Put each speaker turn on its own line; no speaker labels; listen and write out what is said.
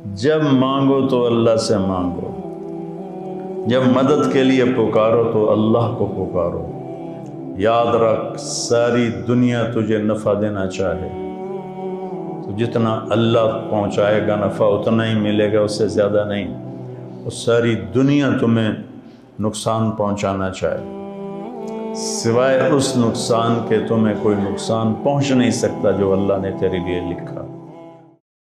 जब मांगो तो अल्लाह से मांगो। जब मदद के लिए पुकारो तो अल्लाह को पुकारो। याद रख, सारी दुनिया तुझे नफ़ा देना चाहे। तो जितना अल्लाह पहुंचाएगा, नफ़ा उतना ही मिलेगा, उससे ज़्यादा नहीं। और सारी दुनिया तुम्हें नुकसान पहुंचाना चाहे। सिवाय उस नुकसान के तुम्हें कोई नुकसान पहुँच नहीं सकता जो अल्लाह ने तेरे लिए लिखा।